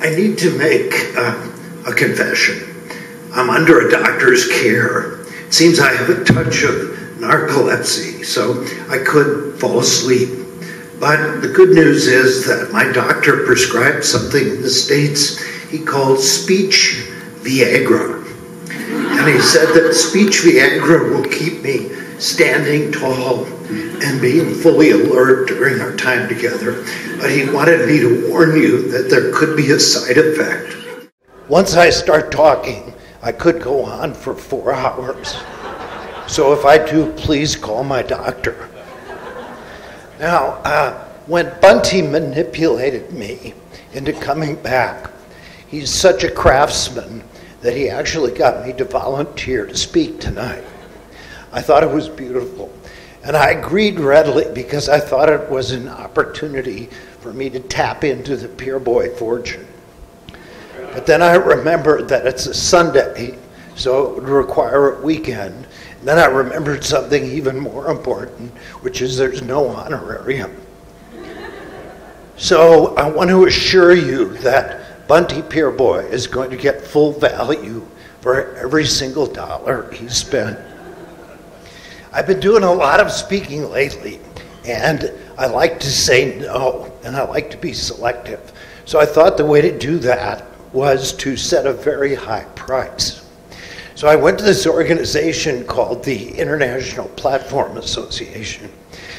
I need to make uh, a confession. I'm under a doctor's care. It seems I have a touch of narcolepsy, so I could fall asleep. But the good news is that my doctor prescribed something in the States he called speech Viagra. And he said that speech Viagra will keep me standing tall and being fully alert during our time together. But he wanted me to warn you that there could be a side effect. Once I start talking, I could go on for four hours. So if I do, please call my doctor. Now, uh, when Bunty manipulated me into coming back, he's such a craftsman that he actually got me to volunteer to speak tonight. I thought it was beautiful. And I agreed readily because I thought it was an opportunity for me to tap into the Peerbhoy fortune. But then I remembered that it's a Sunday, so it would require a weekend. And then I remembered something even more important, which is there's no honorarium. So I want to assure you that Bunty Peerbhoy is going to get full value for every single dollar he spent. I've been doing a lot of speaking lately, and I like to say no, and I like to be selective. So I thought the way to do that was to set a very high price. So I went to this organization called the International Platform Association.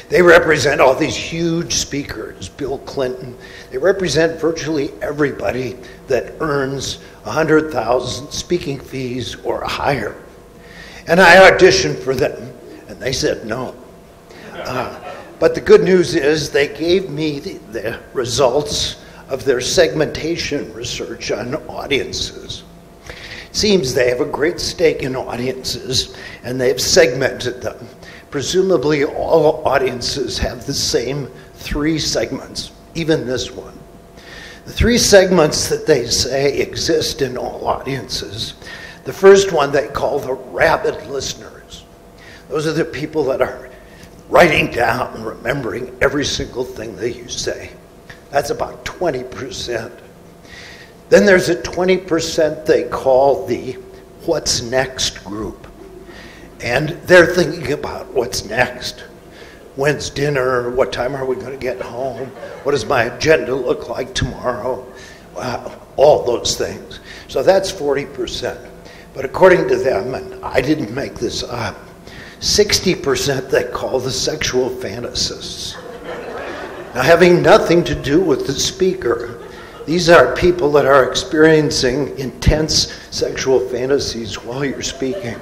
They represent all these huge speakers, Bill Clinton. They represent virtually everybody that earns 100,000 speaking fees or higher. And I auditioned for them, they said no. Uh, but the good news is they gave me the, the results of their segmentation research on audiences. Seems they have a great stake in audiences, and they've segmented them Presumably, all audiences have the same three segments, even this one. The three segments that they say exist in all audiences. The first one they call the rabid listeners. Those are the people that are writing down and remembering every single thing that you say. That's about 20%. Then there's a 20% they call the what's next group. And they're thinking about what's next. When's dinner? What time are we going to get home? What does my agenda look like tomorrow? Wow, all those things. So that's 40%. But according to them, and I didn't make this up, 60% they call the sexual fantasists. Now, having nothing to do with the speaker, these are people that are experiencing intense sexual fantasies while you're speaking.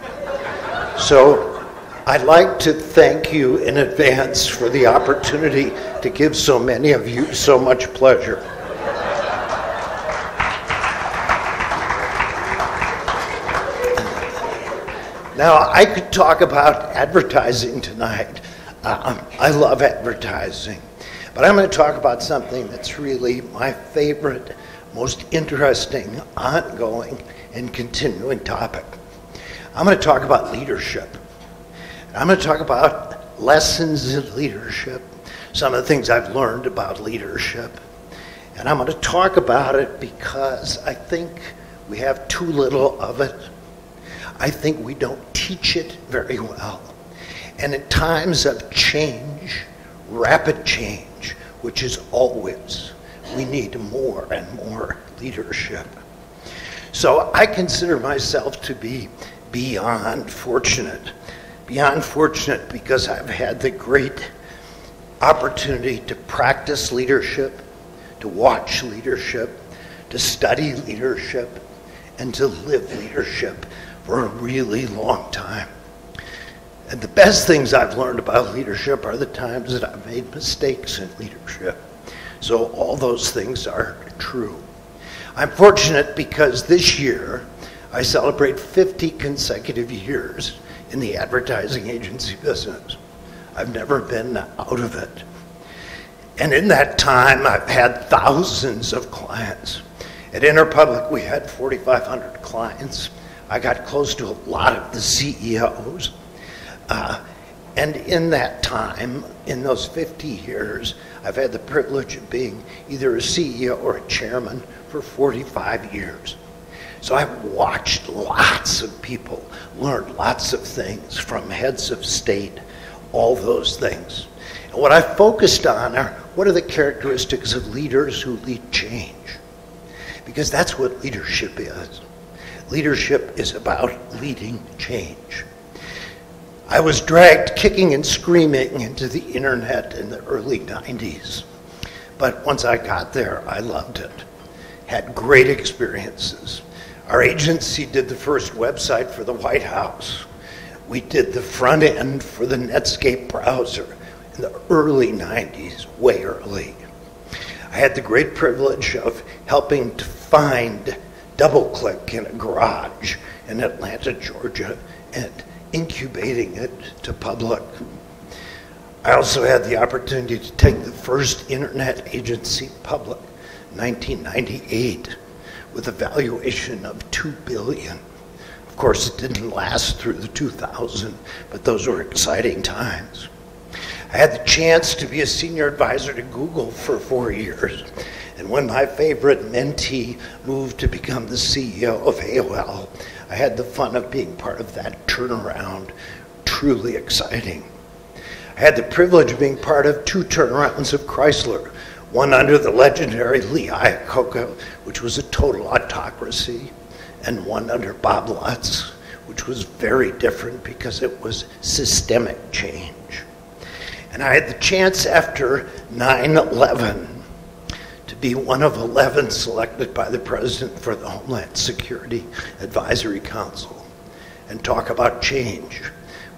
So I'd like to thank you in advance for the opportunity to give so many of you so much pleasure. Now, I could talk about advertising tonight. Uh, I love advertising. But I'm going to talk about something that's really my favorite, most interesting, ongoing, and continuing topic. I'm going to talk about leadership. I'm going to talk about lessons in leadership, some of the things I've learned about leadership. And I'm going to talk about it because I think we have too little of it. I think we don't teach it very well. And in times of change, rapid change, which is always, we need more and more leadership. So I consider myself to be beyond fortunate. Beyond fortunate because I've had the great opportunity to practice leadership, to watch leadership, to study leadership, and to live leadership for a really long time. And the best things I've learned about leadership are the times that I've made mistakes in leadership. So all those things are true. I'm fortunate because this year I celebrate 50 consecutive years in the advertising agency business. I've never been out of it. And in that time, I've had thousands of clients. At Interpublic, we had 4,500 clients. I got close to a lot of the CEOs. Uh, And in that time, in those 50 years, I've had the privilege of being either a CEO or a chairman for 45 years. So I've watched lots of people, learned lots of things from heads of state, all those things. And what I focused on are what are the characteristics of leaders who lead change? Because that's what leadership is. Leadership is about leading change. I was dragged kicking and screaming into the internet in the early 90s. But once I got there, I loved it. Had great experiences. Our agency did the first website for the White House. We did the front end for the Netscape browser in the early 90s, way early. I had the great privilege of helping to find DoubleClick in a garage in Atlanta, Georgia, and incubating it to public. I also had the opportunity to take the first internet agency public, 1998, with a valuation of 2 billion. Of course, it didn't last through the 2000, but those were exciting times. I had the chance to be a senior advisor to Google for four years. When my favorite mentee moved to become the CEO of AOL, I had the fun of being part of that turnaround, truly exciting. I had the privilege of being part of two turnarounds of Chrysler, one under the legendary Lee Iacocca, which was a total autocracy, and one under Bob Lutz, which was very different because it was systemic change. And I had the chance after 9 11 be one of 11 selected by the President for the Homeland Security Advisory Council and talk about change.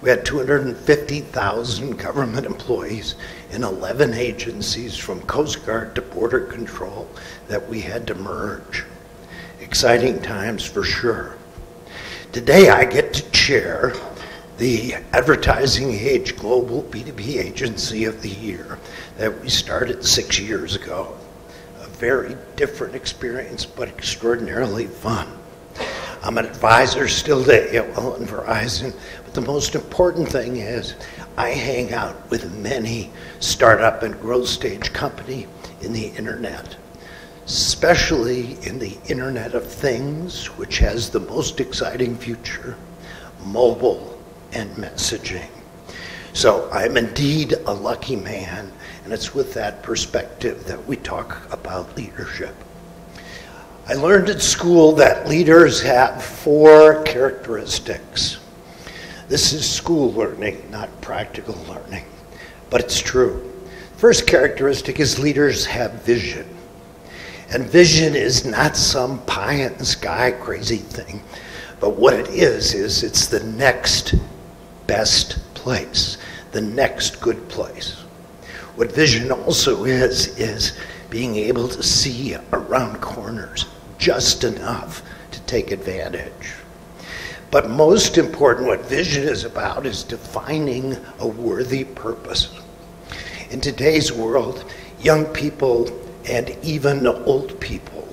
We had 250,000 government employees in 11 agencies from Coast Guard to Border Control that we had to merge. Exciting times for sure. Today I get to chair the Advertising Age Global B2B Agency of the Year that we started six years ago very different experience, but extraordinarily fun. I'm an advisor still to AOL and Verizon, but the most important thing is I hang out with many startup and growth stage company in the internet, especially in the Internet of Things, which has the most exciting future, mobile and messaging. So I'm indeed a lucky man and it's with that perspective that we talk about leadership. I learned at school that leaders have four characteristics. This is school learning, not practical learning, but it's true. First characteristic is leaders have vision. And vision is not some pie in the sky crazy thing, but what it is, is it's the next best place, the next good place. What vision also is, is being able to see around corners just enough to take advantage. But most important, what vision is about is defining a worthy purpose. In today's world, young people and even old people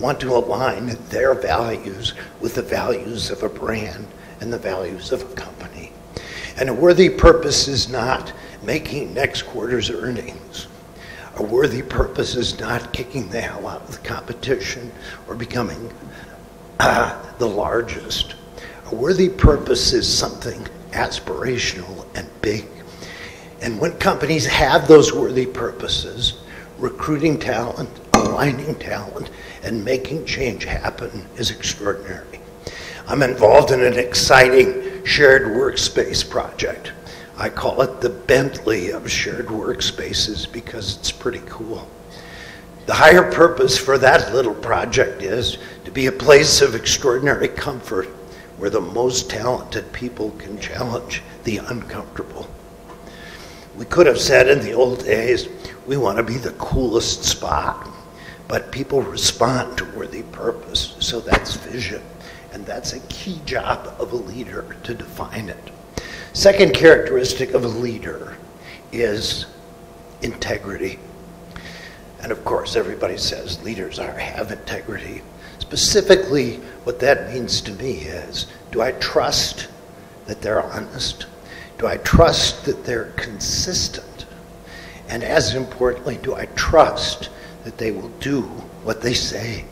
want to align their values with the values of a brand and the values of a company. And a worthy purpose is not making next quarter's earnings. A worthy purpose is not kicking the hell out of the competition or becoming uh, the largest. A worthy purpose is something aspirational and big. And when companies have those worthy purposes, recruiting talent, aligning talent, and making change happen is extraordinary. I'm involved in an exciting shared workspace project I call it the Bentley of shared workspaces because it's pretty cool. The higher purpose for that little project is to be a place of extraordinary comfort where the most talented people can challenge the uncomfortable. We could have said in the old days, we want to be the coolest spot, but people respond to worthy purpose, so that's vision. And that's a key job of a leader to define it. Second characteristic of a leader is integrity. And of course, everybody says leaders are have integrity. Specifically, what that means to me is do I trust that they're honest? Do I trust that they're consistent? And as importantly, do I trust that they will do what they say?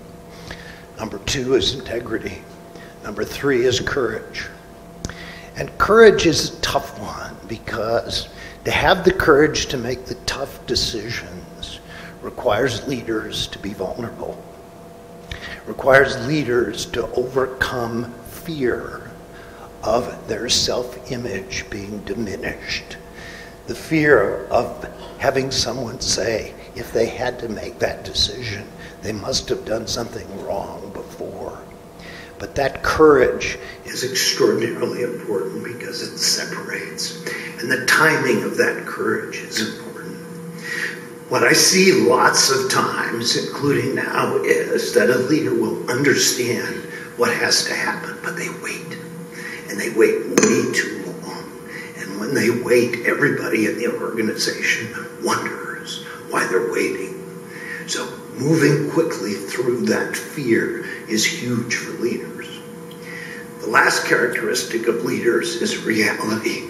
Number two is integrity. Number three is courage. And courage is a tough one because to have the courage to make the tough decisions requires leaders to be vulnerable, requires leaders to overcome fear of their self image being diminished, the fear of having someone say, if they had to make that decision, they must have done something wrong before. But that courage is extraordinarily important because it separates. And the timing of that courage is important. What I see lots of times, including now, is that a leader will understand what has to happen, but they wait. And they wait way too long. And when they wait, everybody in the organization wonders why they're waiting. So moving quickly through that fear is huge for leaders. The last characteristic of leaders is reality.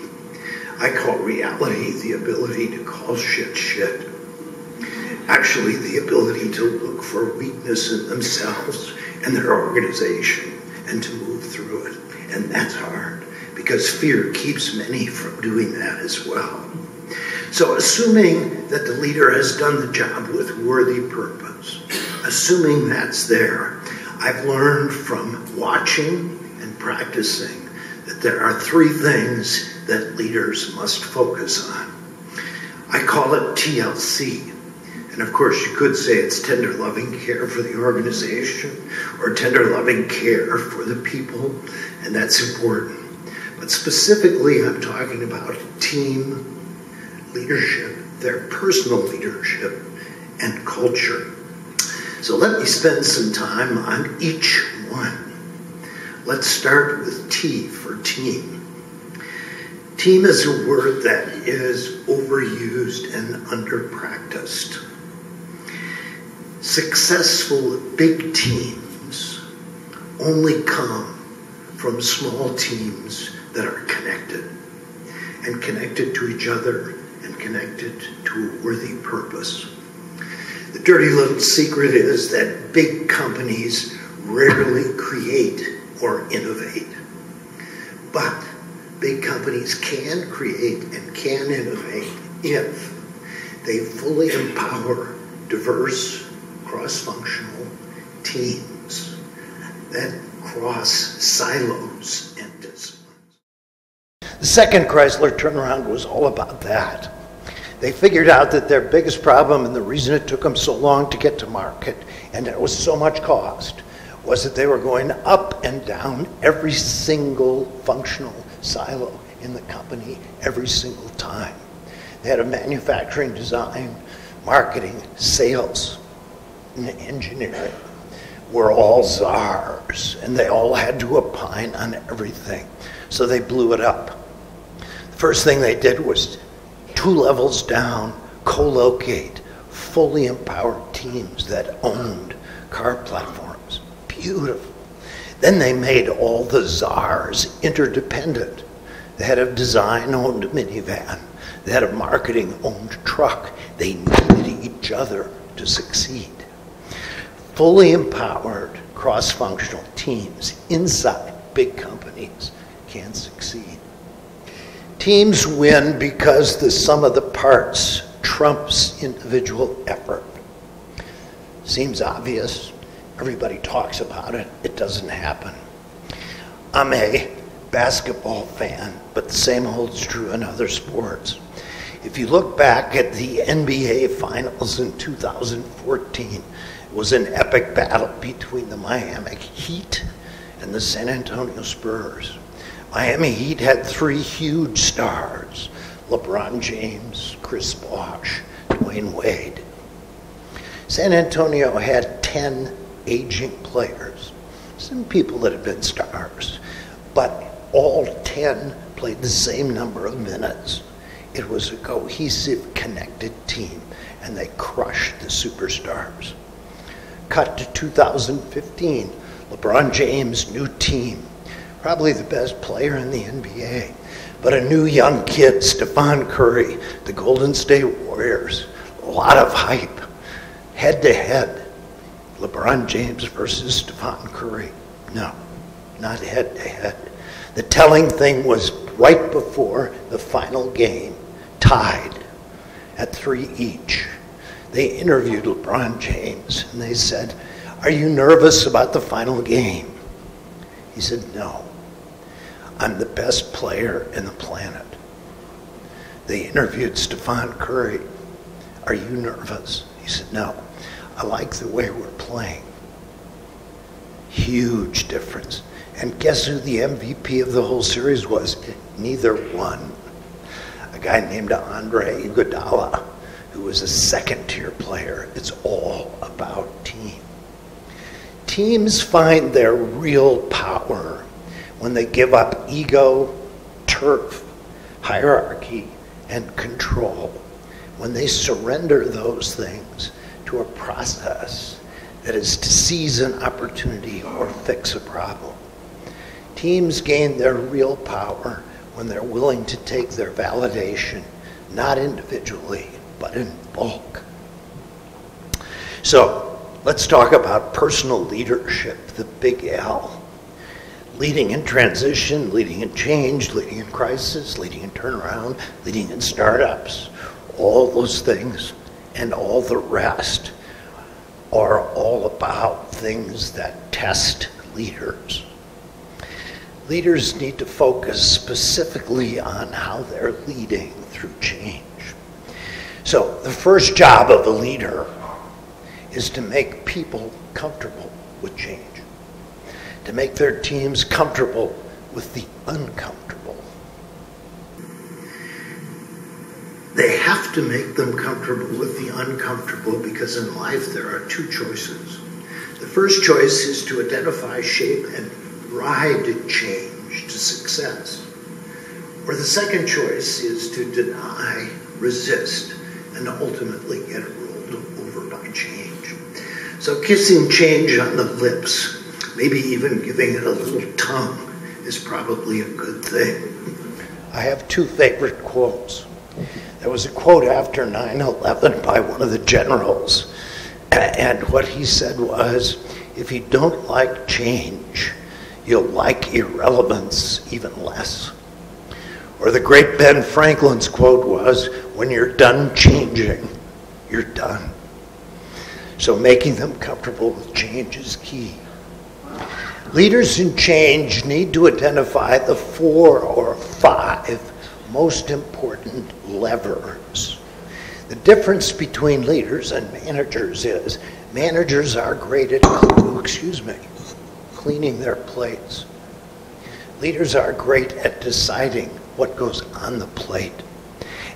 I call reality the ability to call shit shit. Actually, the ability to look for weakness in themselves and their organization and to move through it. And that's hard because fear keeps many from doing that as well. So, assuming that the leader has done the job with worthy purpose, assuming that's there, I've learned from watching and practicing that there are three things that leaders must focus on. I call it TLC. And of course, you could say it's tender loving care for the organization or tender loving care for the people, and that's important. But specifically, I'm talking about team leadership, their personal leadership, and culture. So let me spend some time on each one. Let's start with T for team. Team is a word that is overused and underpracticed. Successful big teams only come from small teams that are connected and connected to each other and connected to a worthy purpose. The dirty little secret is that big companies rarely create or innovate. But big companies can create and can innovate if they fully empower diverse, cross functional teams that cross silos and disciplines. The second Chrysler turnaround was all about that. They figured out that their biggest problem and the reason it took them so long to get to market and it was so much cost was that they were going up and down every single functional silo in the company every single time. They had a manufacturing design, marketing, sales, and engineering were all czars and they all had to opine on everything. So they blew it up. The first thing they did was two levels down, co locate fully empowered teams that owned car platforms. Beautiful. Then they made all the czars interdependent. The head of design owned a minivan, the head of marketing owned a truck. They needed each other to succeed. Fully empowered cross functional teams inside big companies can succeed. Teams win because the sum of the parts trumps individual effort. Seems obvious. Everybody talks about it. It doesn't happen. I'm a basketball fan, but the same holds true in other sports. If you look back at the NBA Finals in 2014, it was an epic battle between the Miami Heat and the San Antonio Spurs. Miami Heat had three huge stars LeBron James, Chris Bosh, Dwyane Wade. San Antonio had 10 aging players, some people that had been stars, but all 10 played the same number of minutes. It was a cohesive, connected team, and they crushed the superstars. Cut to 2015, LeBron James' new team probably the best player in the NBA. but a new young kid, Stephen Curry, the Golden State Warriors. A lot of hype. Head to head, LeBron James versus Stephen Curry. No, not head to head. The telling thing was right before the final game, tied at three each. They interviewed LeBron James and they said, Are you nervous about the final game? He said, No. I'm the best player in the planet. They interviewed Stephen Curry. Are you nervous? He said, No. I like the way we're playing. Huge difference. And guess who the MVP of the whole series was? Neither one. A guy named Andre Iguodala, who was a second tier player. It's all about team. Teams find their real power when they give up ego, turf, hierarchy, and control. When they surrender those things to a process that is to seize an opportunity or fix a problem. Teams gain their real power when they're willing to take their validation, not individually, but in bulk. So let's talk about personal leadership, the big L. Leading in transition, leading in change, leading in crisis, leading in turnaround, leading in startups, all those things and all the rest are all about things that test leaders. Leaders need to focus specifically on how they're leading through change. So, the first job of a leader is to make people comfortable with change, to make their teams comfortable with the uncomfortable. They have to make them comfortable with the uncomfortable because in life there are two choices. The first choice is to identify, shape, and ride change to success. Or the second choice is to deny, resist, and ultimately get rolled over by change. So kissing change on the lips, maybe even giving it a little tongue, is probably a good thing. I have two favorite quotes. There was a quote after 9 11 by one of the generals, and what he said was if you don't like change, you'll like irrelevance even less. Or the great Ben Franklin's quote was when you're done changing, you're done. So making them comfortable with change is key. Leaders in change need to identify the four or five most important levers. The difference between leaders and managers is managers are great at, oh, excuse me, cleaning their plates. Leaders are great at deciding what goes on the plate.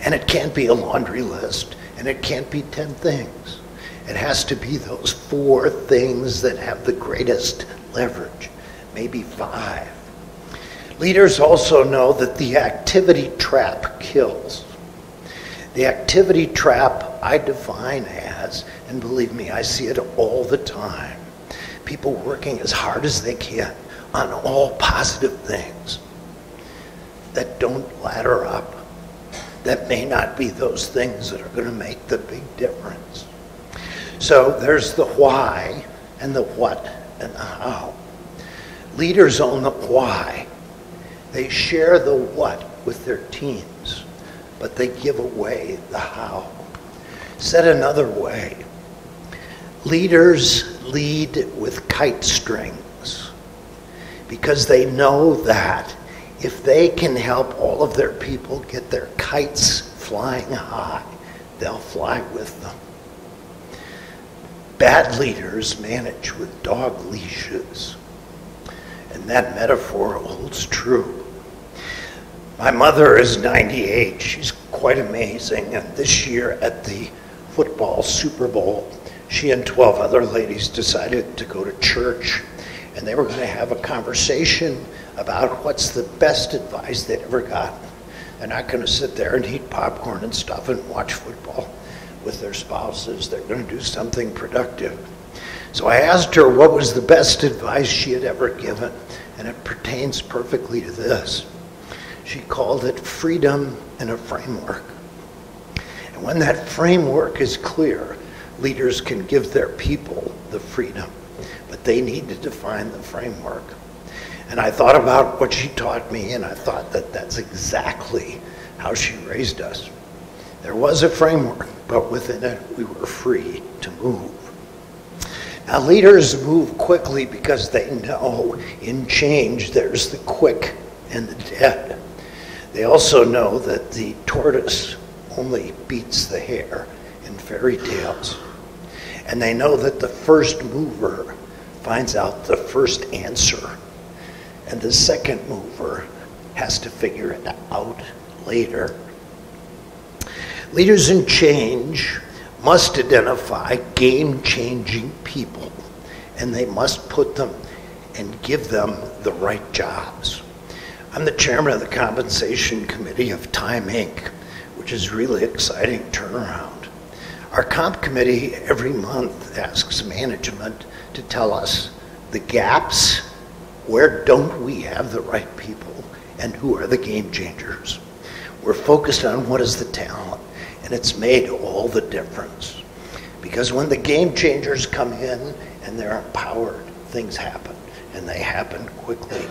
And it can't be a laundry list, and it can't be 10 things. It has to be those four things that have the greatest leverage, maybe five. Leaders also know that the activity trap kills. The activity trap I define as, and believe me, I see it all the time, people working as hard as they can on all positive things that don't ladder up, that may not be those things that are going to make the big difference. So there's the why and the what and the how. Leaders own the why they share the what with their teams, but they give away the how. Said another way, leaders lead with kite strings because they know that if they can help all of their people get their kites flying high, they'll fly with them. Bad leaders manage with dog leashes. And that metaphor holds true. My mother is 98. She's quite amazing. And this year at the football Super Bowl, she and 12 other ladies decided to go to church and they were going to have a conversation about what's the best advice they'd ever gotten. They're not going to sit there and eat popcorn and stuff and watch football with their spouses. They're going to do something productive. So I asked her what was the best advice she had ever given, and it pertains perfectly to this. She called it freedom in a framework. And when that framework is clear, leaders can give their people the freedom, but they need to define the framework. And I thought about what she taught me, and I thought that that's exactly how she raised us. There was a framework, but within it, we were free to move. Now, leaders move quickly because they know in change there's the quick and the dead. They also know that the tortoise only beats the hare in fairy tales. And they know that the first mover finds out the first answer, and the second mover has to figure it out later. Leaders in change must identify game changing people, and they must put them and give them the right jobs. I'm the chairman of the Compensation Committee of Time Inc., which is really exciting turnaround. Our comp committee every month asks management to tell us the gaps, where don't we have the right people, and who are the game changers. We're focused on what is the talent, and it's made all the difference. Because when the game changers come in and they're empowered, things happen, and they happen quickly.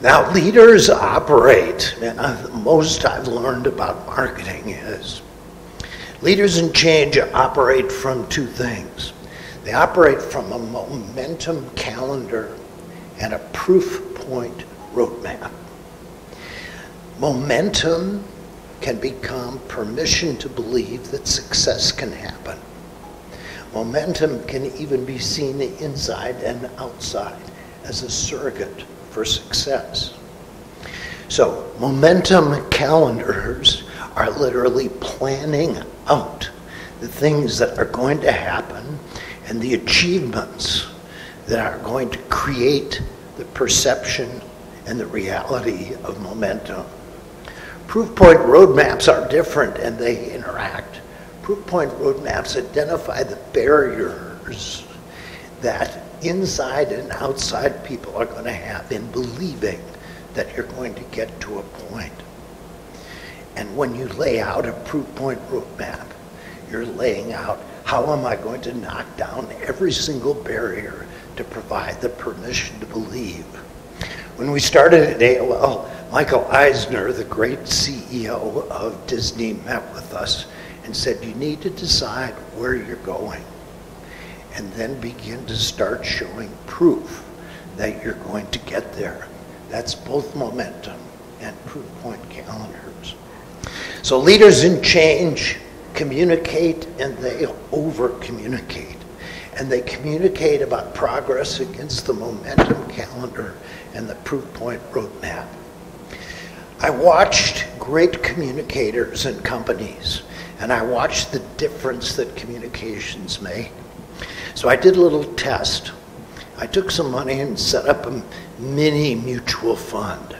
Now, leaders operate, the most I've learned about marketing is leaders in change operate from two things. They operate from a momentum calendar and a proof point roadmap. Momentum can become permission to believe that success can happen. Momentum can even be seen inside and outside as a surrogate for success. So, momentum calendars are literally planning out the things that are going to happen and the achievements that are going to create the perception and the reality of momentum. Proof point roadmaps are different and they interact. Proof point roadmaps identify the barriers that inside and outside people are going to have in believing that you're going to get to a point. And when you lay out a proof point roadmap, you're laying out how am I going to knock down every single barrier to provide the permission to believe. When we started at AOL, Michael Eisner, the great CEO of Disney, met with us and said, You need to decide where you're going and then begin to start showing proof that you're going to get there. That's both momentum and proof point calendars. So leaders in change communicate and they over communicate. And they communicate about progress against the momentum calendar and the proof point roadmap. I watched great communicators and companies, and I watched the difference that communications make. So I did a little test. I took some money and set up a mini mutual fund.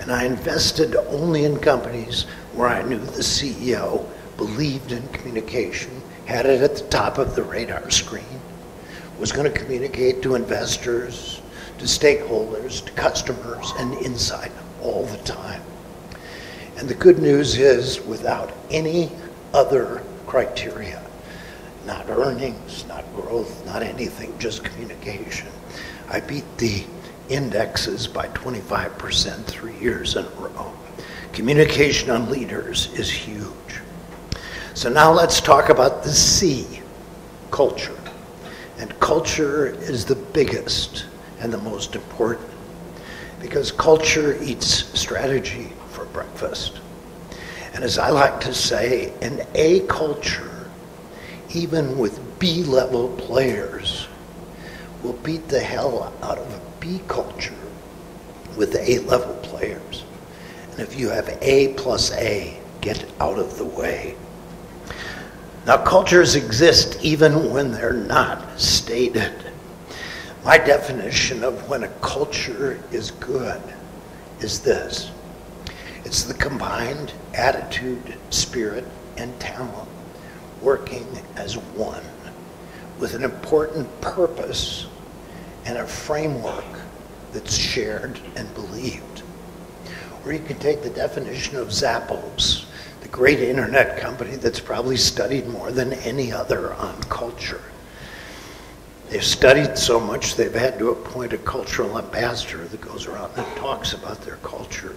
And I invested only in companies where I knew the CEO believed in communication, had it at the top of the radar screen, was going to communicate to investors, to stakeholders, to customers, and inside all the time. And the good news is, without any other criteria, not earnings, not growth, not anything, just communication. I beat the indexes by 25% three years in a row. Communication on leaders is huge. So now let's talk about the C, culture. And culture is the biggest and the most important because culture eats strategy for breakfast. And as I like to say, an A culture even with B level players, will beat the hell out of a B culture with A level players. And if you have A plus A, get out of the way. Now, cultures exist even when they're not stated. My definition of when a culture is good is this it's the combined attitude, spirit, and talent working as one with an important purpose and a framework that's shared and believed. Or you can take the definition of Zappos, the great internet company that's probably studied more than any other on culture. They've studied so much they've had to appoint a cultural ambassador that goes around and talks about their culture.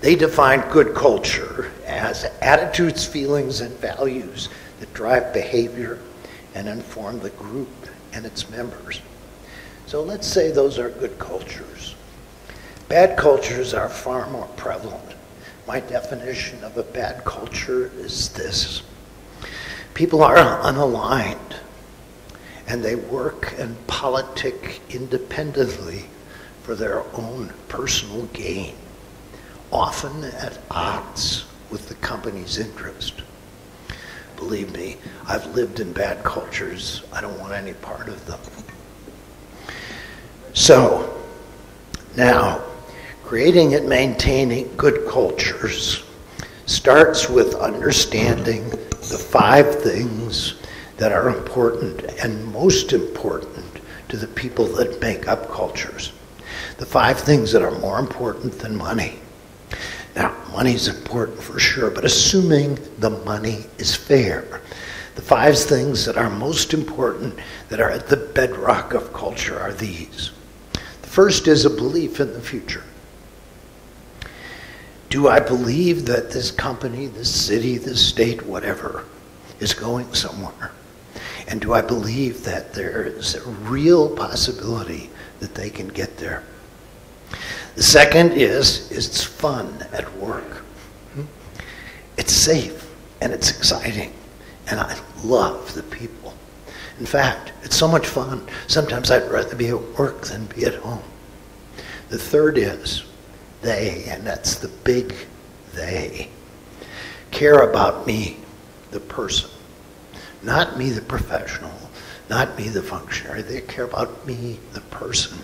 They define good culture as attitudes, feelings, and values that drive behavior and inform the group and its members. So let's say those are good cultures. Bad cultures are far more prevalent. My definition of a bad culture is this people are unaligned and they work and politic independently for their own personal gain, often at odds with the company's interest. Believe me, I've lived in bad cultures. I don't want any part of them. So, now, creating and maintaining good cultures starts with understanding the five things that are important and most important to the people that make up cultures. The five things that are more important than money. Now, money is important for sure, but assuming the money is fair. The five things that are most important, that are at the bedrock of culture, are these. The first is a belief in the future. Do I believe that this company, this city, this state, whatever, is going somewhere? And do I believe that there is a real possibility that they can get there? The second is it's fun at work. It's safe and it's exciting. And I love the people. In fact, it's so much fun. Sometimes I'd rather be at work than be at home. The third is they, and that's the big they, care about me, the person. Not me, the professional, not me, the functionary. They care about me, the person.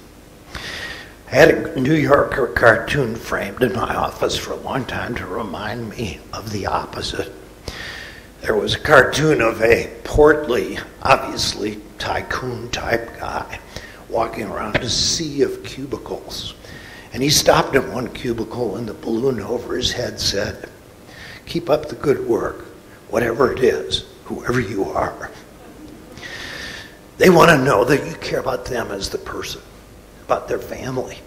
I had a New Yorker cartoon framed in my office for a long time to remind me of the opposite. There was a cartoon of a portly, obviously tycoon type guy walking around a sea of cubicles. And he stopped at one cubicle, and the balloon over his head said, Keep up the good work, whatever it is whoever you are. They want to know that you care about them as the person, about their family,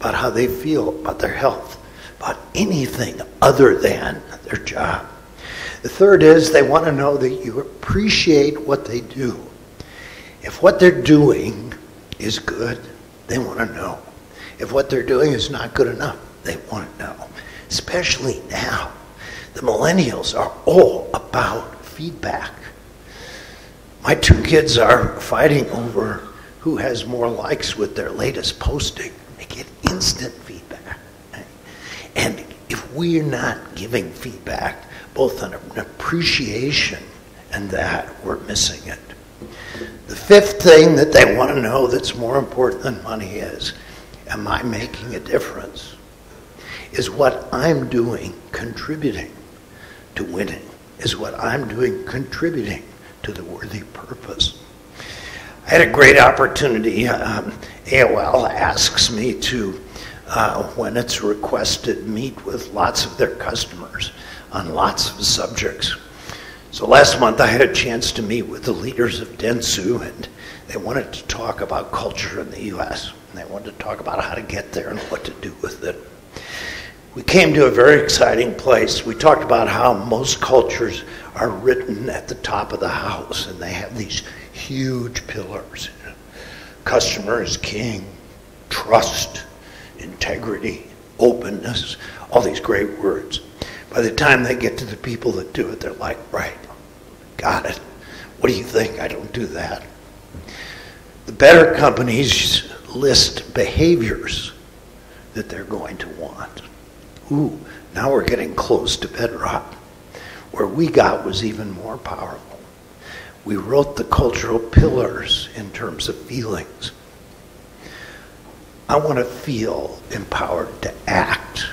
about how they feel, about their health, about anything other than their job. The third is they want to know that you appreciate what they do. If what they're doing is good, they want to know. If what they're doing is not good enough, they want to know. Especially now. The millennials are all about feedback. My two kids are fighting over who has more likes with their latest posting. They get instant feedback. And if we're not giving feedback, both an appreciation and that, we're missing it. The fifth thing that they want to know that's more important than money is Am I making a difference? Is what I'm doing contributing to winning? Is what I'm doing contributing to the worthy purpose. I had a great opportunity. Um, AOL asks me to, uh, when it's requested, meet with lots of their customers on lots of subjects. So last month I had a chance to meet with the leaders of Dentsu, and they wanted to talk about culture in the U.S. And they wanted to talk about how to get there and what to do with it we came to a very exciting place. We talked about how most cultures are written at the top of the house and they have these huge pillars. Customer is king, trust, integrity, openness, all these great words. By the time they get to the people that do it, they're like, right, got it. What do you think? I don't do that. The better companies list behaviors that they're going to want. Ooh, now we're getting close to bedrock. Where we got was even more powerful. We wrote the cultural pillars in terms of feelings. I want to feel empowered to act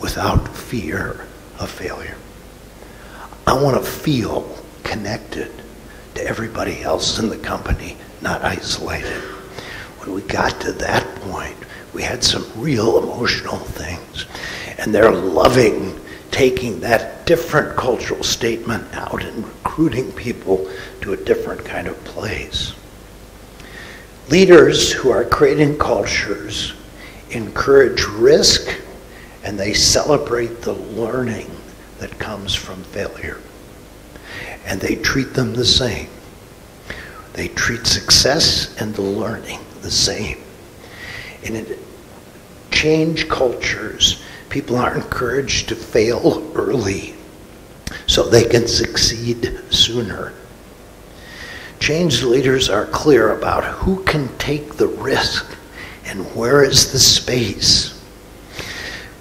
without fear of failure. I want to feel connected to everybody else in the company, not isolated. When we got to that point, We had some real emotional things. And they're loving taking that different cultural statement out and recruiting people to a different kind of place. Leaders who are creating cultures encourage risk and they celebrate the learning that comes from failure. And they treat them the same. They treat success and the learning the same. And in change cultures, people are encouraged to fail early so they can succeed sooner. Change leaders are clear about who can take the risk and where is the space.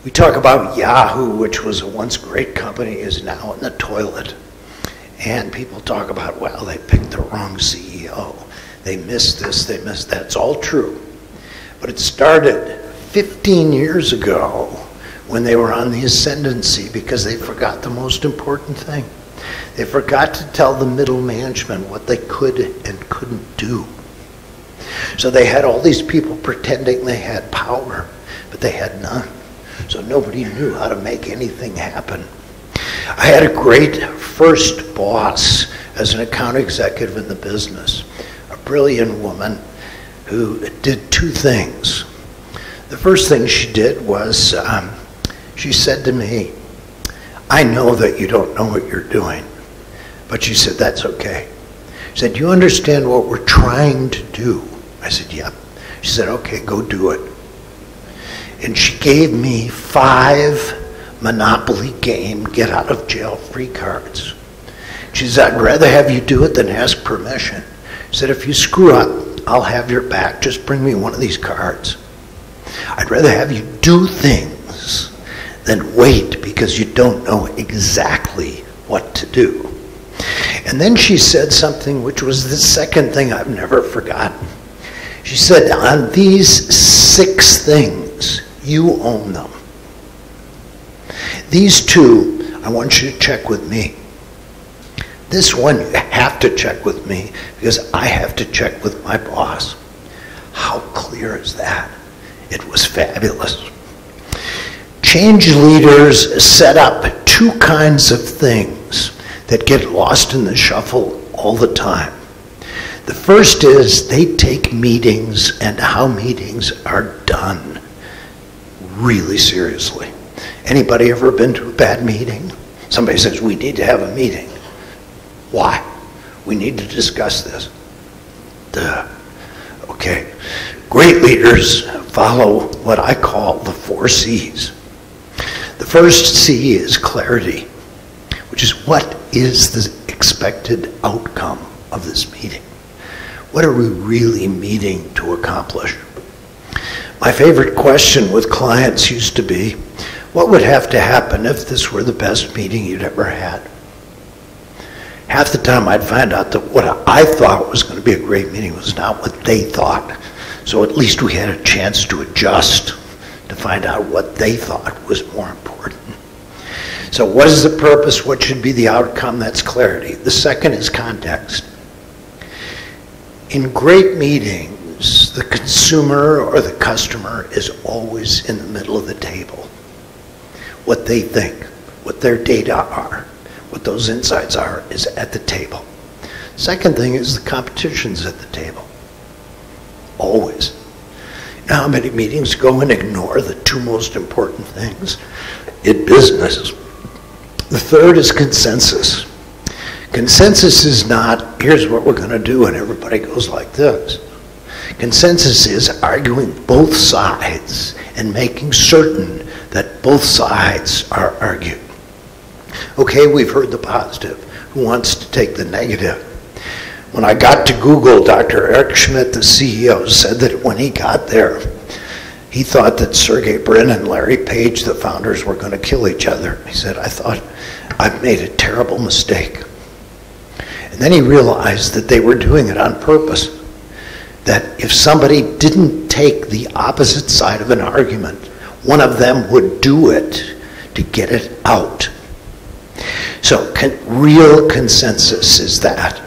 We talk about Yahoo, which was a once great company, is now in the toilet. And people talk about, well, they picked the wrong CEO. They missed this, they missed that. It's all true. But it started 15 years ago when they were on the ascendancy because they forgot the most important thing. They forgot to tell the middle management what they could and couldn't do. So they had all these people pretending they had power, but they had none. So nobody knew how to make anything happen. I had a great first boss as an account executive in the business, a brilliant woman who did two things. The first thing she did was um, she said to me, I know that you don't know what you're doing, but she said, That's okay. She said, You understand what we're trying to do? I said, Yep. She said, Okay, go do it. And she gave me five Monopoly game get out of jail free cards. She said, I'd rather have you do it than ask permission. She said, If you screw up, I'll have your back. Just bring me one of these cards. I'd rather have you do things than wait because you don't know exactly what to do. And then she said something which was the second thing I've never forgotten. She said, On these six things, you own them. These two, I want you to check with me. This one, you have to check with me because I have to check with my boss. How clear is that? It was fabulous. Change leaders set up two kinds of things that get lost in the shuffle all the time. The first is they take meetings and how meetings are done really seriously. Anybody ever been to a bad meeting? Somebody says, We need to have a meeting. Why? We need to discuss this. Duh. Okay. Great leaders follow what I call the four C's. The first C is clarity, which is what is the expected outcome of this meeting? What are we really meeting to accomplish? My favorite question with clients used to be, what would have to happen if this were the best meeting you'd ever had? Half the time I'd find out that what I thought was going to be a great meeting was not what they thought. So at least we had a chance to adjust to find out what they thought was more important. So, what is the purpose? What should be the outcome? That's clarity. The second is context. In great meetings, the consumer or the customer is always in the middle of the table. What they think, what their data are, what those insights are, is at the table. Second thing is the competition's at the table. Always. Now, how many meetings go and ignore the two most important things in business? The third is consensus. Consensus is not, here's what we're going to do, and everybody goes like this. Consensus is arguing both sides and making certain that both sides are argued. Okay, we've heard the positive. Who wants to take the negative? When I got to Google, Dr. Eric Schmidt, the CEO, said that when he got there, he thought that Sergey Brin and Larry Page, the founders, were going to kill each other. He said, I thought I've made a terrible mistake. And then he realized that they were doing it on purpose. That if somebody didn't take the opposite side of an argument, one of them would do it to get it out. So, con- real consensus is that.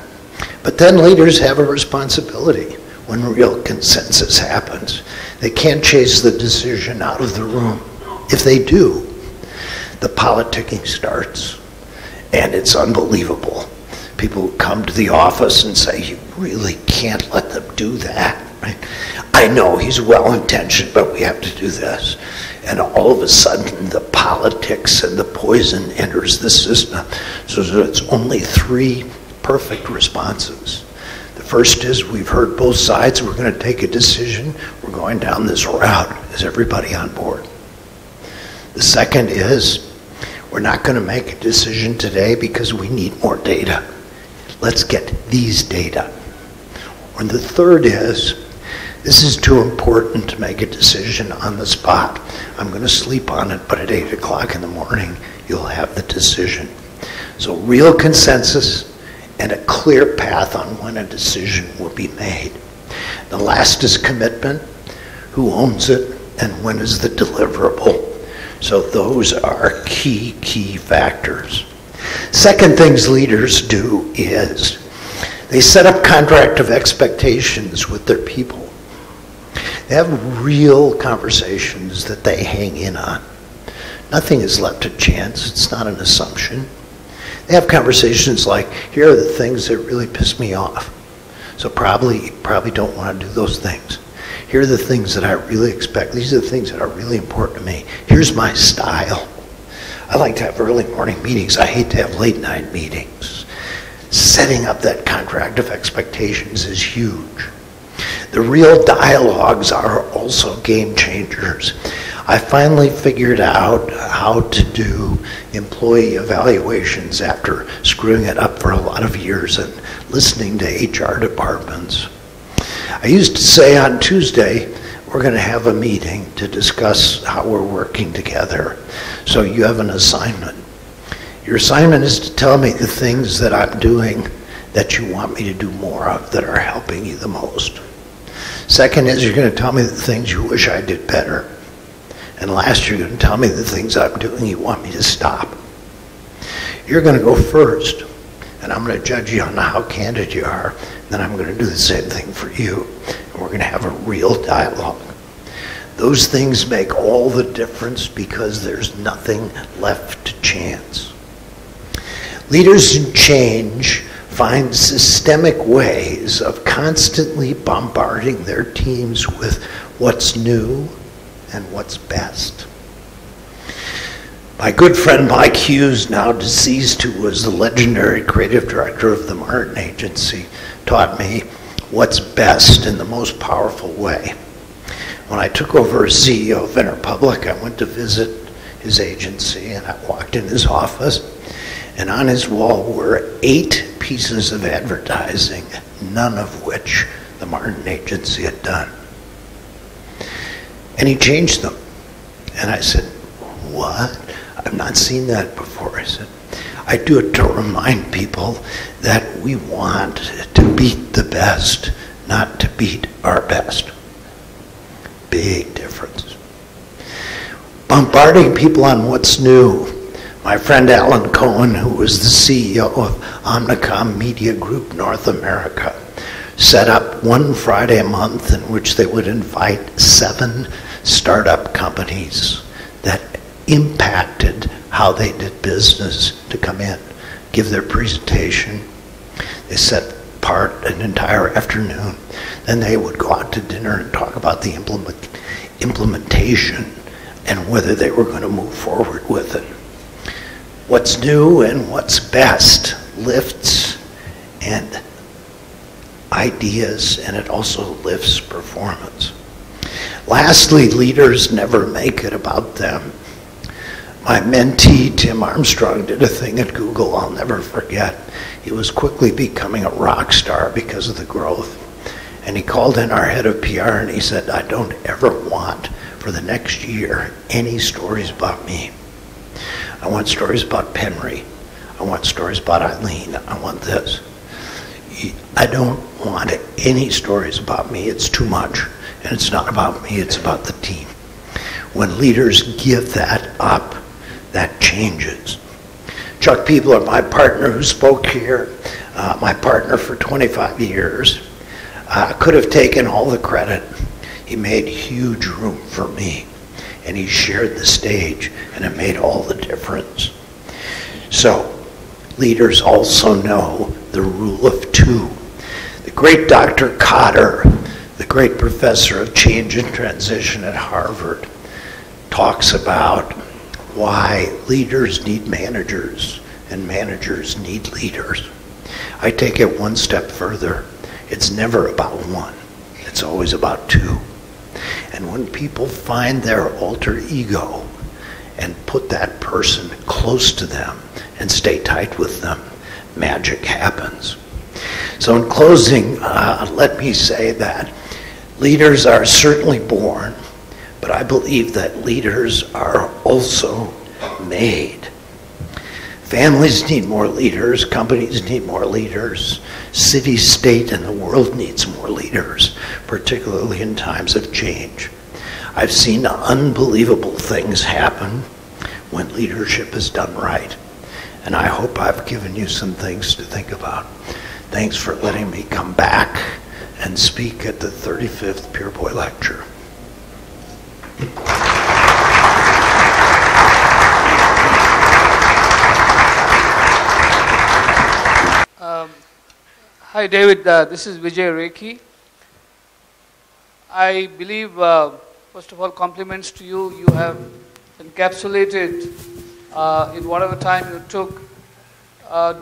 But then leaders have a responsibility when real consensus happens. They can't chase the decision out of the room. If they do, the politicking starts, and it's unbelievable. People come to the office and say, You really can't let them do that. I know he's well intentioned, but we have to do this. And all of a sudden, the politics and the poison enters the system. So it's only three perfect responses. The first is we've heard both sides, we're going to take a decision, we're going down this route. Is everybody on board? The second is we're not going to make a decision today because we need more data. Let's get these data. And the third is this is too important to make a decision on the spot. I'm going to sleep on it, but at 8 o'clock in the morning, you'll have the decision. So, real consensus and a clear path on when a decision will be made. The last is commitment who owns it and when is the deliverable. So, those are key, key factors. Second things leaders do is they set up contract of expectations with their people. They have real conversations that they hang in on. Nothing is left to chance. It's not an assumption. They have conversations like, here are the things that really piss me off. So probably probably don't want to do those things. Here are the things that I really expect. These are the things that are really important to me. Here's my style. I like to have early morning meetings. I hate to have late night meetings. Setting up that contract of expectations is huge. The real dialogues are also game changers. I finally figured out how to do employee evaluations after screwing it up for a lot of years and listening to HR departments. I used to say on Tuesday, we're going to have a meeting to discuss how we're working together. So you have an assignment. Your assignment is to tell me the things that I'm doing that you want me to do more of that are helping you the most. Second is you're going to tell me the things you wish I did better. And last, you're going to tell me the things I'm doing you want me to stop. You're going to go first, and I'm going to judge you on how candid you are. Then I'm going to do the same thing for you, and we're going to have a real dialogue. Those things make all the difference because there's nothing left to chance. Leaders in change find systemic ways of constantly bombarding their teams with what's new and what's best. My good friend Mike Hughes, now deceased, who was the legendary creative director of the Martin Agency, taught me what's best in the most powerful way. When I took over as CEO of Interpublic, I went to visit his agency and I walked in his office and on his wall were eight pieces of advertising, none of which the Martin Agency had done. And he changed them. And I said, What? I've not seen that before. I said, I do it to remind people that we want to beat the best, not to beat our best. Big difference. Bombarding people on what's new my friend Alan Cohen, who was the CEO of Omnicom Media Group North America, set up one Friday a month in which they would invite seven startup companies that impacted how they did business to come in, give their presentation. They set apart an entire afternoon. Then they would go out to dinner and talk about the implement, implementation and whether they were going to move forward with it what's new and what's best lifts and ideas, and it also lifts performance. Lastly, leaders never make it about them. My mentee, Tim Armstrong, did a thing at Google I'll never forget. He was quickly becoming a rock star because of the growth. And he called in our head of PR and he said, I don't ever want for the next year any stories about me. I want stories about Penry. I want stories about Eileen. I want this. I don't want any stories about me. It's too much. And it's not about me, it's about the team. When leaders give that up, that changes. Chuck Peebler, my partner who spoke here, uh, my partner for 25 years, uh, could have taken all the credit. He made huge room for me, and he shared the stage, and it made all the difference. So, leaders also know the rule of two. The great Dr. Kotter, the great professor of change and transition at Harvard, talks about why leaders need managers and managers need leaders. I take it one step further. It's never about one, it's always about two. And when people find their alter ego and put that person close to them and stay tight with them, magic happens. So, in closing, uh, let me say that leaders are certainly born, but I believe that leaders are also made. Families need more leaders, companies need more leaders, city, state, and the world needs more leaders, particularly in times of change. I've seen unbelievable things happen when leadership is done right. And I hope I've given you some things to think about. Thanks for letting me come back and speak at the 35th Peerbhoy Lecture. Hi, David. Uh, this is Vijay Rekhi. I believe, uh, first of all, compliments to you. You have encapsulated uh, in whatever time you took uh,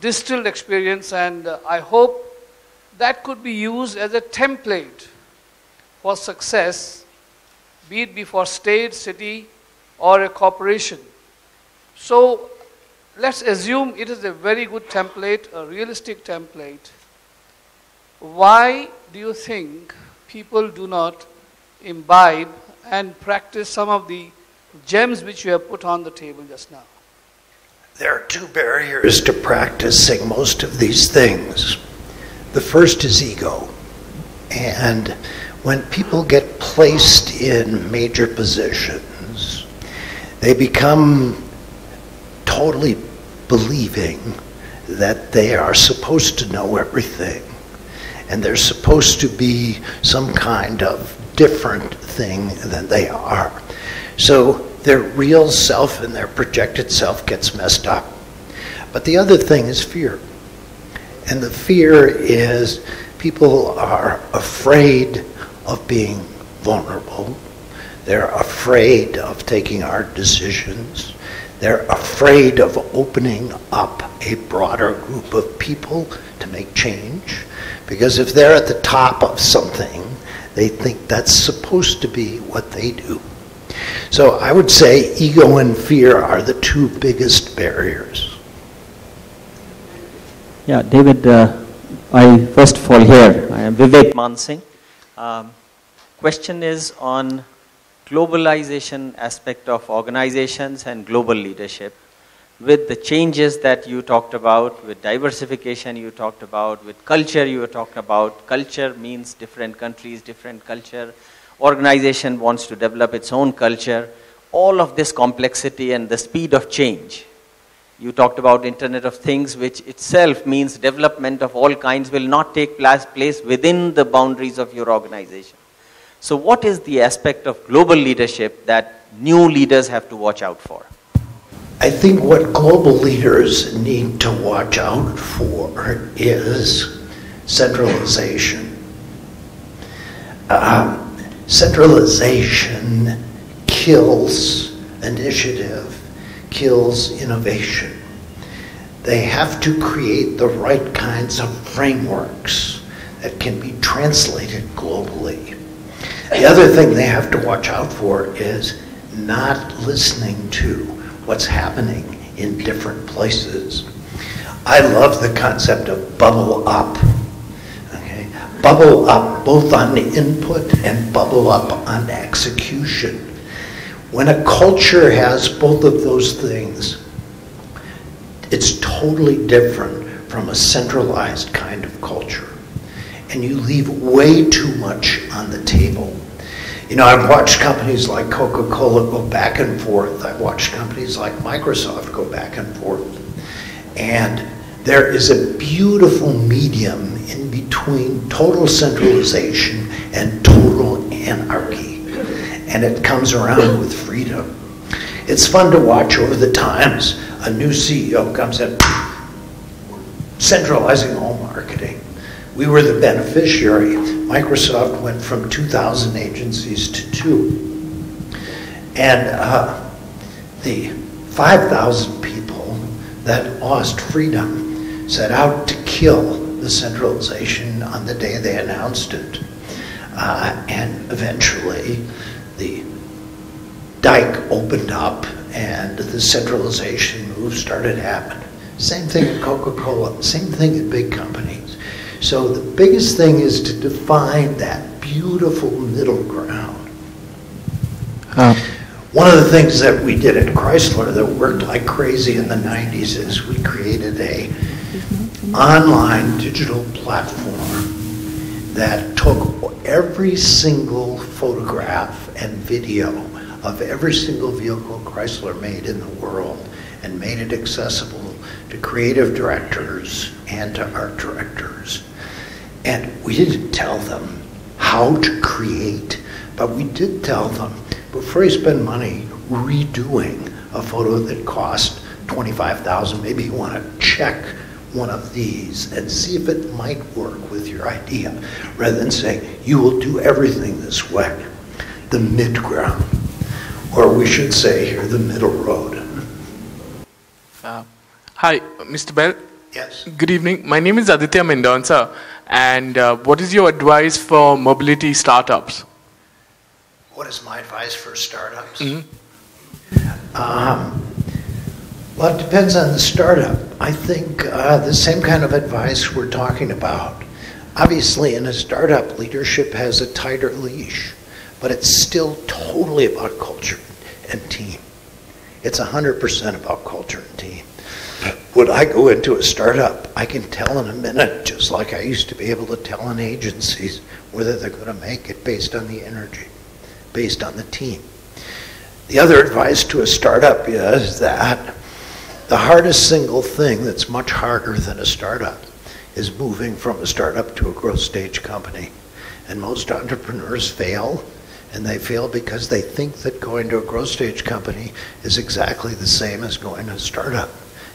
distilled experience, and uh, I hope that could be used as a template for success, be it before state, city, or a corporation. So let's assume it is a very good template, a realistic template. Why do you think people do not imbibe and practice some of the gems which you have put on the table just now? There are two barriers to practicing most of these things. The first is ego. And when people get placed in major positions, they become totally believing that they are supposed to know everything and they're supposed to be some kind of different thing than they are. So their real self and their projected self gets messed up. But the other thing is fear. And the fear is people are afraid of being vulnerable. They're afraid of taking hard decisions. They're afraid of opening up a broader group of people to make change. Because if they're at the top of something, they think that's supposed to be what they do. So I would say ego and fear are the two biggest barriers. Yeah, David, uh, I first of all here, I am Vivek Mansingh. Um, question is on globalization aspect of organizations and global leadership with the changes that you talked about, with diversification you talked about, with culture you talked about. Culture means different countries, different culture. Organization wants to develop its own culture. All of this complexity and the speed of change. You talked about Internet of Things, which itself means development of all kinds will not take place within the boundaries of your organization. So, what is the aspect of global leadership that new leaders have to watch out for? I think what global leaders need to watch out for is centralization. Um, centralization kills initiative, kills innovation. They have to create the right kinds of frameworks that can be translated globally. The other thing they have to watch out for is not listening to what's happening in different places. I love the concept of bubble up. Okay? Bubble up both on the input and bubble up on execution. When a culture has both of those things, it's totally different from a centralized kind of culture. And you leave way too much on the table you know, I've watched companies like Coca Cola go back and forth. I've watched companies like Microsoft go back and forth. And there is a beautiful medium in between total centralization and total anarchy, and it comes around with freedom. It's fun to watch over the times. A new CEO comes in, centralizing all marketing. We were the beneficiary. Microsoft went from 2,000 agencies to two. And uh, the 5,000 people that lost freedom set out to kill the centralization on the day they announced it. Uh, and eventually, the dike opened up and the centralization move started happening. Same thing at Coca Cola, same thing at big companies. So the biggest thing is to define that beautiful middle ground. Uh. One of the things that we did at Chrysler that worked like crazy in the 90s is we created a online digital platform that took every single photograph and video of every single vehicle Chrysler made in the world and made it accessible to creative directors and to art directors. And we didn't tell them how to create, but we did tell them before you spend money redoing a photo that cost 25,000, maybe you want to check one of these and see if it might work with your idea rather than saying you will do everything this way. The mid ground or we should say here, the middle road. Uh, hi, Mr. Bell. Yes. Good evening. My name is Aditya Mendonca, and uh, what is your advice for mobility startups? What is my advice for startups? Mm-hmm. Um, well, it depends on the startup. I think uh, the same kind of advice we're talking about. Obviously, in a startup, leadership has a tighter leash but it's still totally about culture and team. It's 100% about culture and team. When I go into a startup, I can tell in a minute, just like I used to be able to tell in agencies, whether they're going to make it based on the energy, based on the team. The other advice to a startup is that the hardest single thing that's much harder than a startup is moving from a startup to a growth stage company. And most entrepreneurs fail and they fail because they think that going to a growth stage company is exactly the same as going to a startup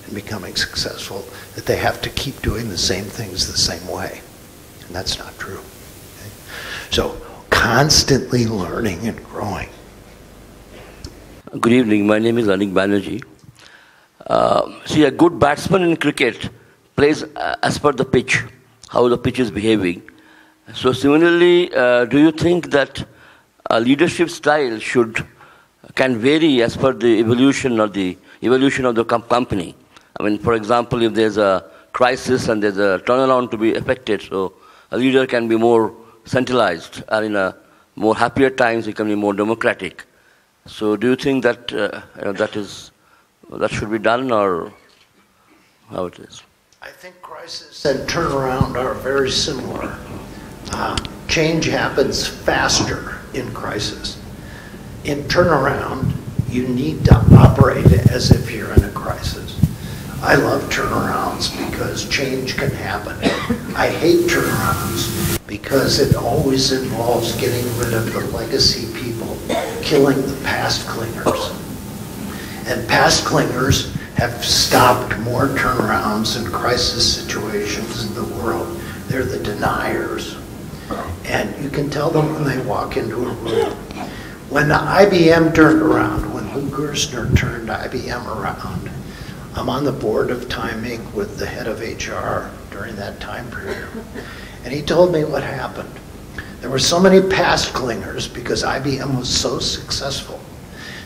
and becoming successful, that they have to keep doing the same things the same way. And that's not true. Okay? So, constantly learning and growing. Good evening. My name is Anik Banerjee. Uh, see, a good batsman in cricket plays uh, as per the pitch, how the pitch is behaving. So, similarly, uh, do you think that uh, leadership style should can vary as per the evolution or the evolution of the com- company. I mean, for example, if there's a crisis and there's a turnaround to be affected, so a leader can be more centralized, and in a more happier times, he can be more democratic. So, do you think that uh, you know, that is that should be done, or how it is? I think crisis and turnaround are very similar. Uh, change happens faster in crisis. In turnaround, you need to operate as if you're in a crisis. I love turnarounds because change can happen. I hate turnarounds because it always involves getting rid of the legacy people, killing the past clingers. And past clingers have stopped more turnarounds and crisis situations in the world. They're the deniers. And you can tell them when they walk into a room. When the IBM turned around, when Lou Gerstner turned IBM around, I'm on the board of Time Inc. with the head of HR during that time period. And he told me what happened. There were so many past clingers because IBM was so successful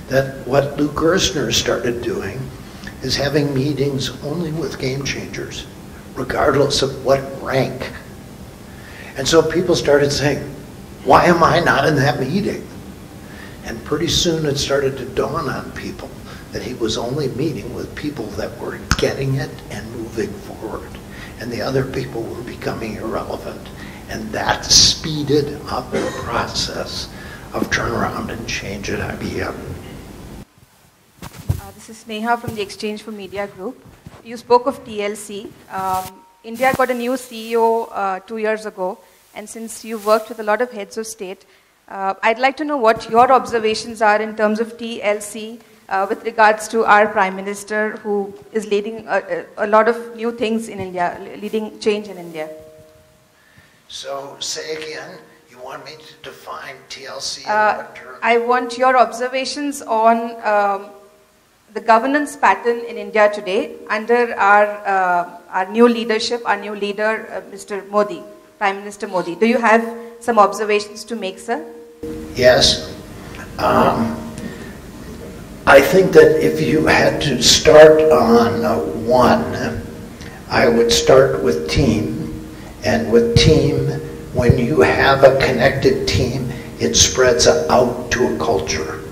that what Lou Gerstner started doing is having meetings only with game changers, regardless of what rank and so people started saying, why am I not in that meeting? And pretty soon it started to dawn on people that he was only meeting with people that were getting it and moving forward. And the other people were becoming irrelevant. And that speeded up the process of turnaround and change at IBM. Uh, this is Neha from the exchange4media Group. You spoke of TLC. Um, India got a new CEO uh, two years ago, and since you've worked with a lot of heads of state, Uh, I'd like to know what your observations are in terms of TLC uh, with regards to our Prime Minister who is leading a, a, lot of new things in India, leading change in India. So, say again, you want me to define TLC in uh, what terms? I want your observations on um, the governance pattern in India today under our, uh, our new leadership, our new leader, uh, Mr. Modi, Prime Minister Modi. Do you have some observations to make, sir? Yes. Um, I think that if you had to start on uh, one, I would start with team. And with team, when you have a connected team, it spreads out to a culture.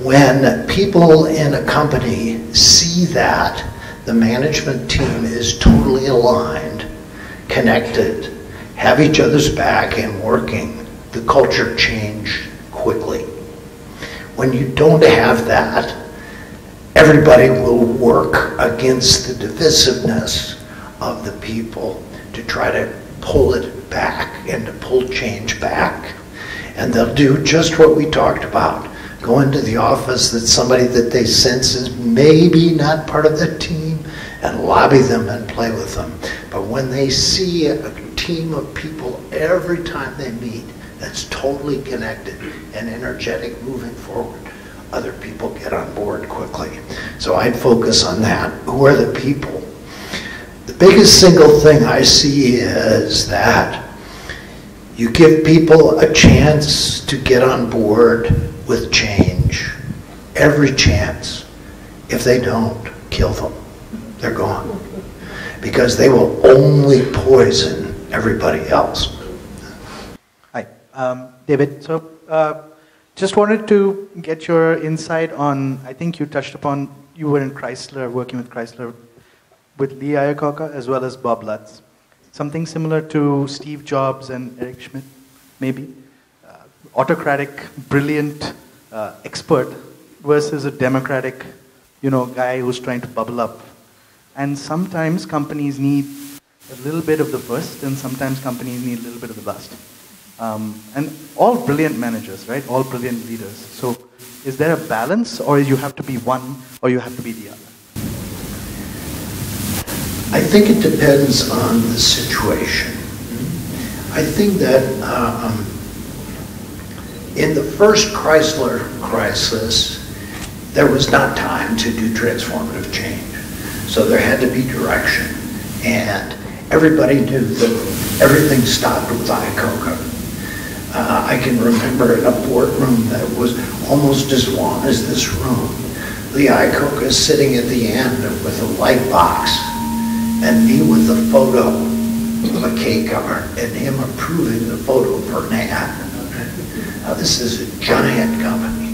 When people in a company see that the management team is totally aligned, connected, have each other's back, and working, the culture change quickly. When you don't have that, everybody will work against the divisiveness of the people to try to pull it back and to pull change back. And they'll do just what we talked about. Go into the office that somebody that they sense is maybe not part of the team and lobby them and play with them. But when they see a team of people every time they meet that's totally connected and energetic moving forward, other people get on board quickly. So I'd focus on that. Who are the people? The biggest single thing I see is that you give people a chance to get on board with change. Every chance. If they don't, kill them. They're gone. Because they will only poison everybody else. Hi, um, David. So, uh, just wanted to get your insight on, I think you touched upon, you were in Chrysler, working with Chrysler, with Lee Iacocca as well as Bob Lutz. Something similar to Steve Jobs and Eric Schmidt, maybe? Uh, autocratic, brilliant uh, expert versus a democratic, you know, guy who's trying to bubble up. And sometimes companies need a little bit of the burst, and sometimes companies need a little bit of the bust. Um, and all brilliant managers, right? All brilliant leaders. So is there a balance, or you have to be one, or you have to be the other? I think it depends on the situation. I think that um, in the first Chrysler crisis, there was not time to do transformative change. So there had to be direction. And everybody knew that everything stopped with Iacocca. Uh, I can remember in a boardroom that was almost as long as this room. The Iacocca is sitting at the end with a light box and me with a photo of a K car and him approving the photo for NAD. Now this is a giant company,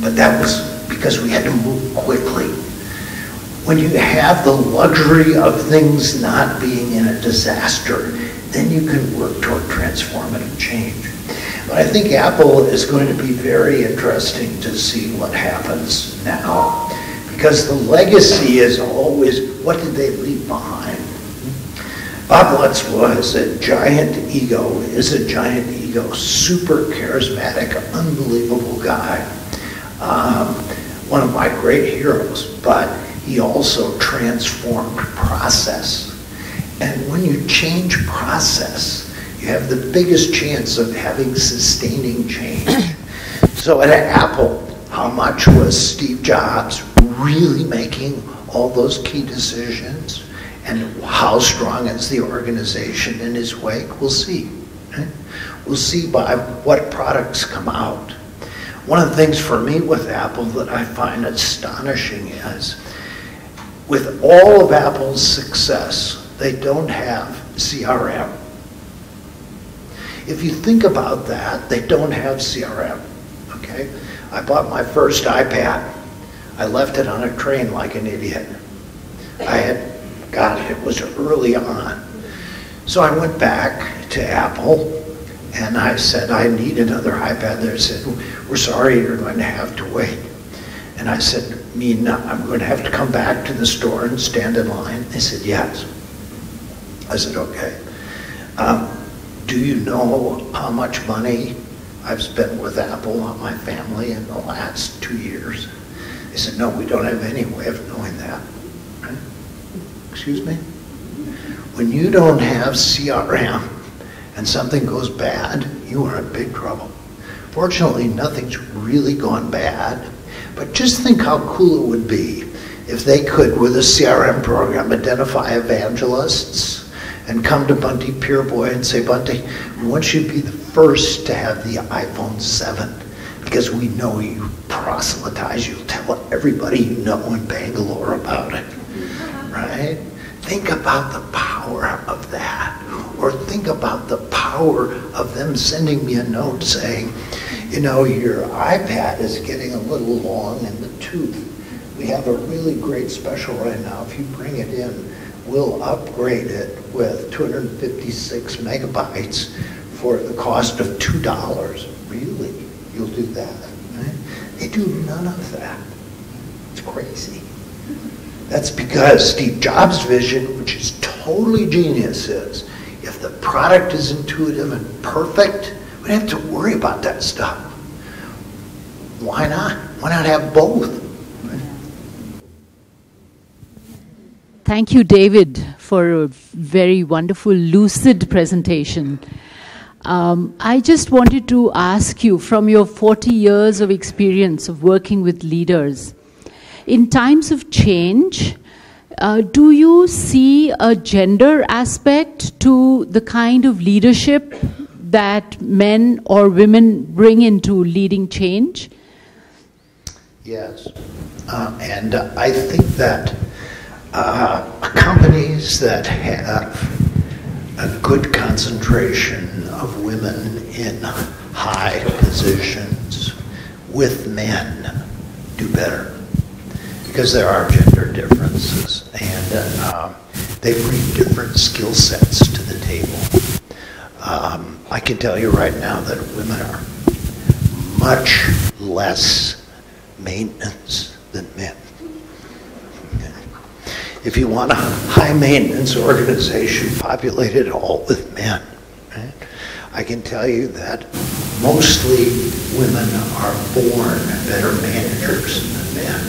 but that was because we had to move quickly. When you have the luxury of things not being in a disaster, then you can work toward transformative change. But I think Apple is going to be very interesting to see what happens now. Because the legacy is always, what did they leave behind? Bob Lutz was a giant ego, is a giant ego, super charismatic, unbelievable guy. Um, one of my great heroes, but he also transformed process and when you change process, you have the biggest chance of having sustaining change. so at Apple, how much was Steve Jobs really making all those key decisions? And how strong is the organization in his wake? We'll see. We'll see by what products come out. One of the things for me with Apple that I find astonishing is with all of Apple's success, they don't have CRM. If you think about that, they don't have CRM. Okay? I bought my first iPad. I left it on a train like an idiot. I had got it, it was early on. So I went back to Apple and I said, I need another iPad. They said, We're sorry, you're going to have to wait. And I said, mean I'm going to have to come back to the store and stand in line? They said, Yes. I said, okay. Um, do you know how much money I've spent with Apple on my family in the last two years. They said, no, we don't have any way of knowing that. Right? Excuse me? When you don't have CRM and something goes bad, you are in big trouble. Fortunately, nothing's really gone bad, but just think how cool it would be if they could, with a CRM program, identify evangelists and come to Bunty Peerbhoy and say, Bunty, we want you to be the first to have the iPhone 7 because we know you proselytize. You'll tell everybody you know in Bangalore about it, right? Think about the power of that. Or think about the power of them sending me a note saying, you know, your iPad is getting a little long in the tooth. We have a really great special right now. If you bring it in, we'll upgrade it with 256 megabytes for the cost of $2. Really? You'll do that? Right? They do none of that. It's crazy. That's because Steve Jobs' vision, which is totally genius, is if the product is intuitive and perfect, we don't have to worry about that stuff. Why not? Why not have both? Thank you, David, for a very wonderful, lucid presentation. Um, I just wanted to ask you from your 40 years of experience of working with leaders, in times of change, uh, do you see a gender aspect to the kind of leadership that men or women bring into leading change? Yes. Uh, and uh, I think that uh, companies that have a good concentration of women in high positions with men do better because there are gender differences and uh, they bring different skill sets to the table. Um, I can tell you right now that women are much less maintenance than men. If you want a high maintenance organization populated all with men, right, I can tell you that mostly women are born better managers than men.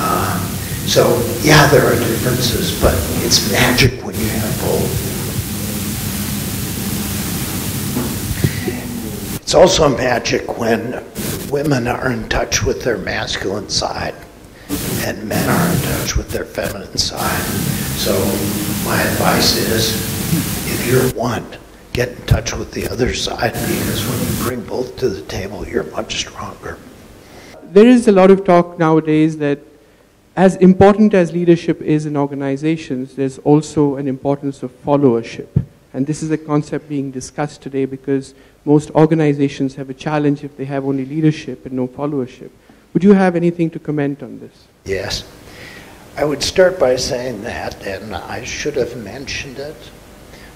Uh, so, yeah, there are differences, but it's magic when you have both. It's also magic when women are in touch with their masculine side and men are in touch with their feminine side. So my advice is, if you're one, get in touch with the other side because when you bring both to the table, you're much stronger. There is a lot of talk nowadays that as important as leadership is in organizations, there's also an importance of followership. And this is a concept being discussed today because most organizations have a challenge if they have only leadership and no followership. Would you have anything to comment on this? Yes. I would start by saying that, and I should have mentioned it,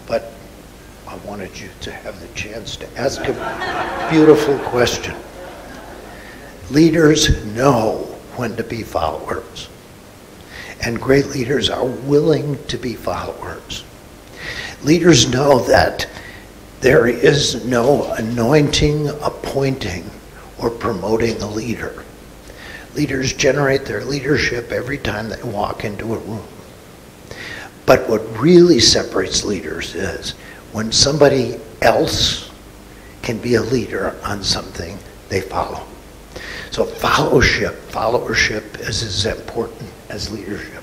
but I wanted you to have the chance to ask a beautiful question. Leaders know when to be followers, and great leaders are willing to be followers. Leaders know that there is no anointing, appointing, or promoting a leader. Leaders generate their leadership every time they walk into a room. But what really separates leaders is when somebody else can be a leader on something they follow. So fellowship, followership is as important as leadership.